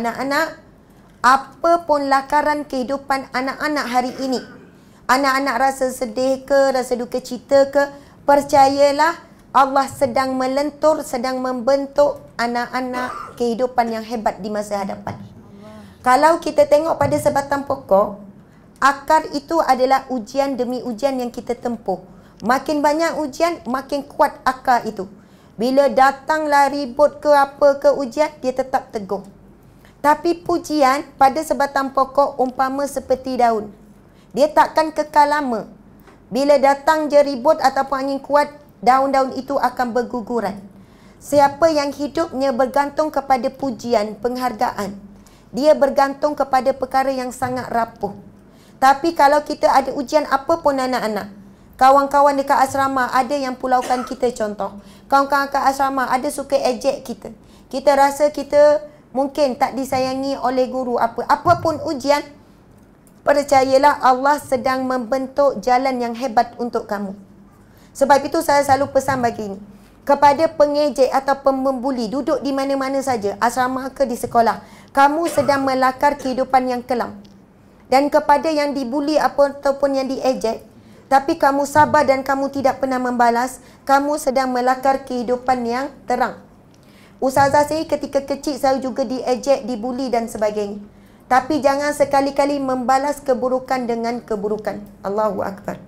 anak-anak, apa pun lakaran kehidupan anak-anak hari ini, anak-anak rasa sedih ke, rasa duka cita ke, percayalah Allah sedang melentur, sedang membentuk anak-anak kehidupan yang hebat di masa hadapan. Kalau kita tengok pada sebatang pokok, akar itu adalah ujian demi ujian yang kita tempuh. Makin banyak ujian, makin kuat akar itu. Bila datanglah ribut ke apa ke ujian, dia tetap teguh. Tapi pujian pada sebatang pokok umpama seperti daun. Dia takkan kekal lama. Bila datang je ribut ataupun angin kuat, daun-daun itu akan berguguran. Siapa yang hidupnya bergantung kepada pujian, penghargaan, dia bergantung kepada perkara yang sangat rapuh. Tapi kalau kita ada ujian apa pun anak-anak, kawan-kawan dekat asrama ada yang pulaukan kita contoh. Kawan-kawan dekat asrama ada suka ejek kita. Kita rasa kita mungkin tak disayangi oleh guru apa. Apapun ujian, percayalah Allah sedang membentuk jalan yang hebat untuk kamu. Sebab itu saya selalu pesan bagi ini. Kepada pengejek atau pembuli duduk di mana-mana saja, asrama ke di sekolah, kamu sedang melakar kehidupan yang kelam. Dan kepada yang dibuli ataupun yang diejek, tapi kamu sabar dan kamu tidak pernah membalas, kamu sedang melakar kehidupan yang terang. Ustazah saya ketika kecil saya juga diejek, dibuli dan sebagainya. Tapi jangan sekali-kali membalas keburukan dengan keburukan. Allahu Akbar.